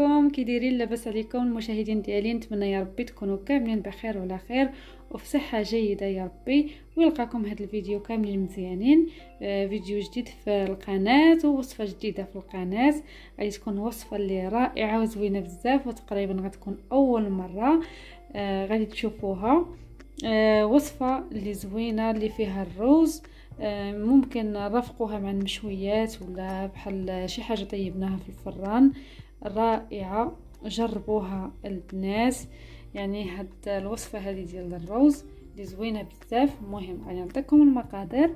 عليكم. كي دايرين لاباس عليكم المشاهدين ديالي نتمنى يا ربي تكونوا كاملين بخير وعلى خير وفي صحة جيدة يا ربي. ويلقاكم هذا الفيديو كاملين مزيانين. آه فيديو جديد في القناة ووصفة جديدة في القناة. غادي تكون وصفة اللي رائعة وزوينة بزاف وتقريبا غتكون أول مرة. آه غادي تشوفوها. آه وصفة اللي زوينة اللي فيها الروز. ممكن نرافقوها مع المشويات ولا بحال شي حاجة طيبناها في الفران. رائعه جربوها البنات يعني هاد الوصفة هذه ديال الروز اللي زوينة بزاف. مهم غادي نعطيكم المقادير.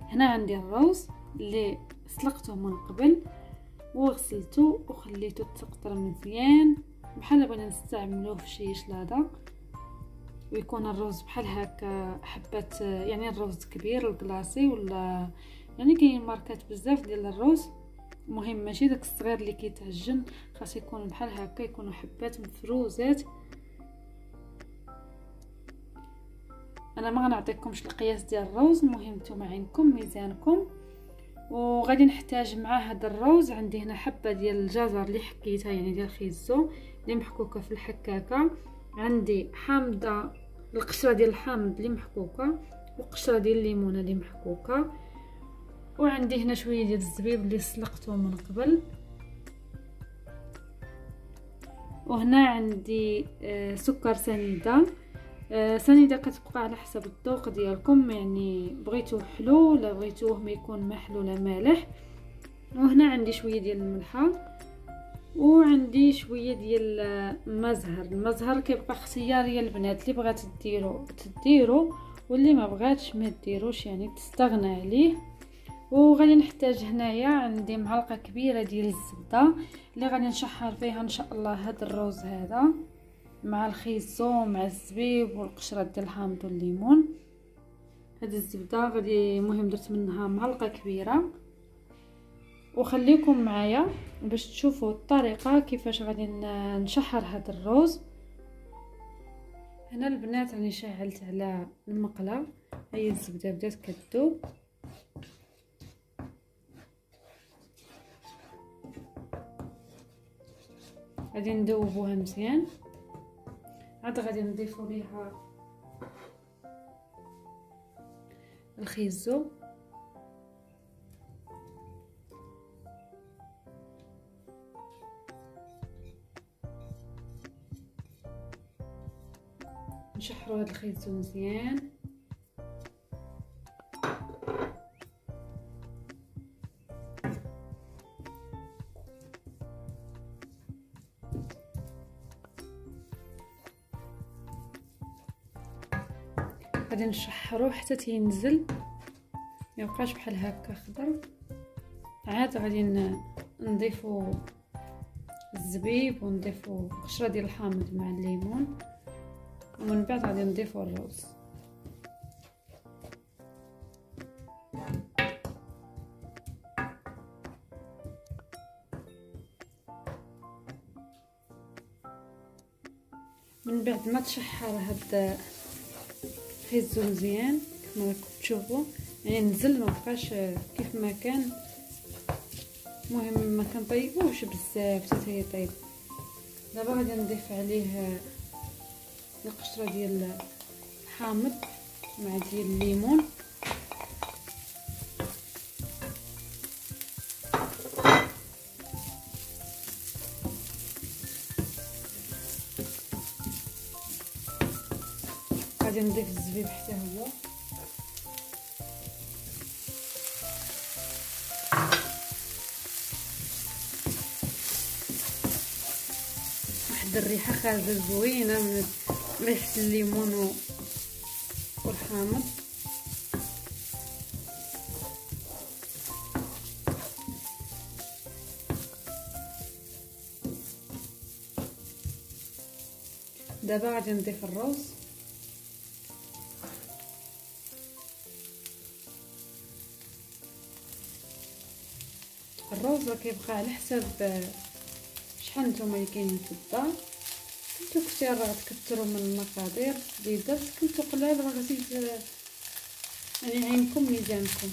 هنا عندي الروز اللي سلقته من قبل وغسلته وخليته تقطر مزيان. بحال بغينا نستعملوه في شي شلاضه ويكون الروز بحال هكا حبات يعني الروز كبير الكلاصي ولا يعني كاين ماركات بزاف ديال الروز. مهم ماشي داك الصغير اللي كيتعجن خاص يكون بحال هكا يكونوا حبات مفروزات. أنا ما غنعطيكمش القياس ديال الروز المهم نتوما عينكم ميزانكم. وغادي نحتاج مع هذا الروز عندي هنا حبة ديال الجزر اللي حكيتها يعني ديال خيزو اللي محكوكة في الحكاكة. عندي حامضة القشرة ديال الحامض اللي محكوكة وقشره ديال الليمونة اللي محكوكة. وعندي هنا شوية ديال الزبيب اللي سلقته من قبل. وهنا عندي آه، سكر سنيدة. آه، سنيدة كتبقى على حسب الذوق ديالكم يعني بغيتوه حلو ولا بغيتوه ما يكون ما حلو لا مالح. وهنا عندي شوية ديال الملحة. وعندي شوية ديال المزهر. المزهر كيبقى اختياري البنات. اللي بغات ديرو تديرو واللي ما بغاتش ما ديروش يعني تستغنى عليه. وغادي نحتاج هنايا عندي معلقة كبيرة ديال الزبدة اللي غادي نشحر فيها إن شاء الله هذا الروز هذا مع الخيزو مع الزبيب والقشرة ديال الحامض والليمون. هاد الزبدة غادي مهم درت منها معلقة كبيرة. وخليكم معايا باش تشوفوا الطريقة كيفاش غادي نشحر هذا الروز. هنا البنات راني شعلت على المقلة. هي الزبدة بدات كتذوب غادي ندوبوها مزيان. عاد غادي نضيفوا ليها الخيزو. نشحروا هذا الخيط مزيان. غادي نشحروه حتى تينزل. ما يبقاش بحال هكا خضر. عاد غادي نضيفو الزبيب ونضيفو قشرة ديال الحامض مع الليمون. ومن بعد غادي نضيفو الروز. من بعد ما تشحر هاد خيزو مزيان كما راكم تشوفوا. يعني نزل ما بقاش كيف ما كان. المهم ما كنطيبوش بزاف حتى هي طيب. دابا غادي نضيف عليه القشره ديال الحامض مع ديال الليمون. غادي نضيف الزبيب حتى هو. واحد الريحة خارجة زوينة من ريحة الليمون والحامض. دابا غادي نضيف الروز. الروز كيبقى على حسب شحال نتوما اللي كاينين في الدار. كنتو كثير راه تكثروا من المقادير اللي درت كنتو قلال راه غادي يعني عينكم ميزانكم.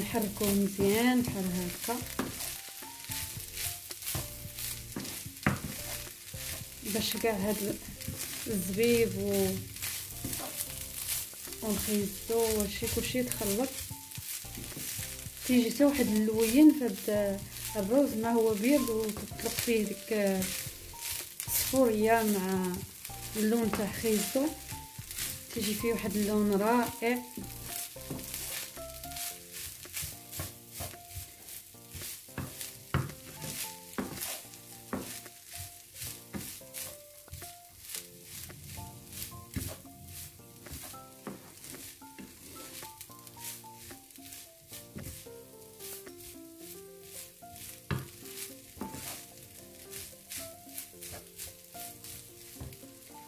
نحركوه مزيان بحال هكا. باش كاع هاد الزبيب و ونخيزو وشي كلشي يتخلط. تيجي حتى واحد اللوين فهاد الروز ما هو بيض وتطلق فيه ديك الصفوريه مع اللون تاع خيزو. تيجي فيه واحد اللون رائع.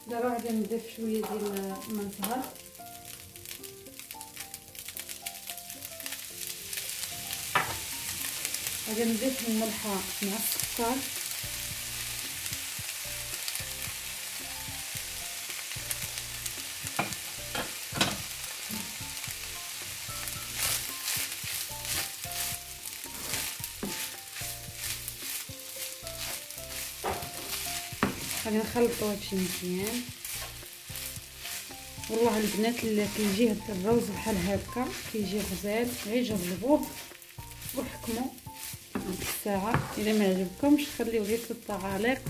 دابا غادي نضيف شوية ديال المنطقة غادي نضيف الملحة مع السكر. غادي نخلطو هادشي مزيان. والله البنات اللي كيجي هاد الروز بحال هكا كيجي غزال غير جربوه وحكموا ديك الساعة. إلا ما عجبكمش خليوه غير في التعاليق.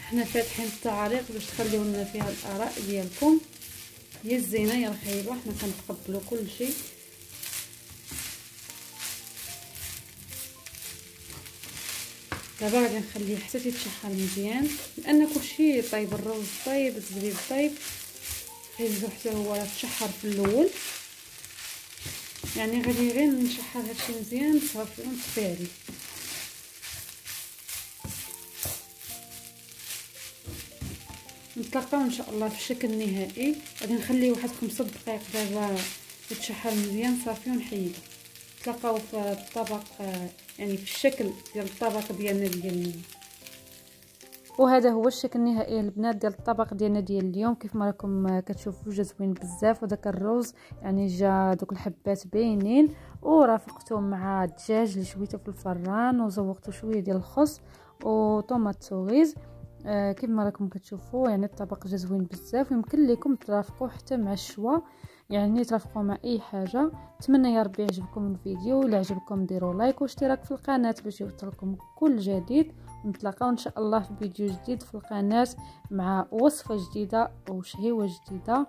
حنا فاتحين التعاليق باش تخليو لنا فيها الآراء ديالكم. يا الزينة يا الخايبه حنا كنتقبلوا كل دابا غادي نخليه حتى تيتشحر مزيان لأن كلشي طيب الروز طيب الزبيب طيب خيزو حتى هو راه تشحر في الأول. يعني غادي غير نشحر هادشي مزيان صافي ونطفي عليه نتلاقاو إن شاء الله في الشكل النهائي. غادي نخليه واحد خمسة دقائق دابا يتشحر مزيان صافي ونحيدو. نتلاقاو في الطبق يعني في الشكل ديال الطبق ديالنا ديال وهذا هو الشكل النهائي البنات ديال الطبق ديالنا ديال اليوم. كيف ما راكم كتشوفوا جا زوين بزاف. وداك الروز يعني جا دوك الحبات باينين. ورافقته مع الدجاج اللي شويته في الفران. وزوقته شوية ديال الخس و tomates cerises آه كيف ما راكم كتشوفوا يعني الطبق جا زوين بزاف. ويمكن لكم ترافقوه حتى مع الشوا. يعني ترافقوا مع أي حاجة. نتمنى يا ربي يعجبكم الفيديو الا عجبكم ديروا لايك واشتراك في القناة باش يوصلكم كل جديد. ونتلاقاو إن شاء الله في فيديو جديد في القناة مع وصفة جديدة وشهيوه جديدة.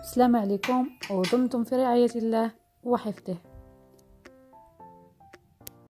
السلام عليكم ودمتم في رعاية الله وحفظه.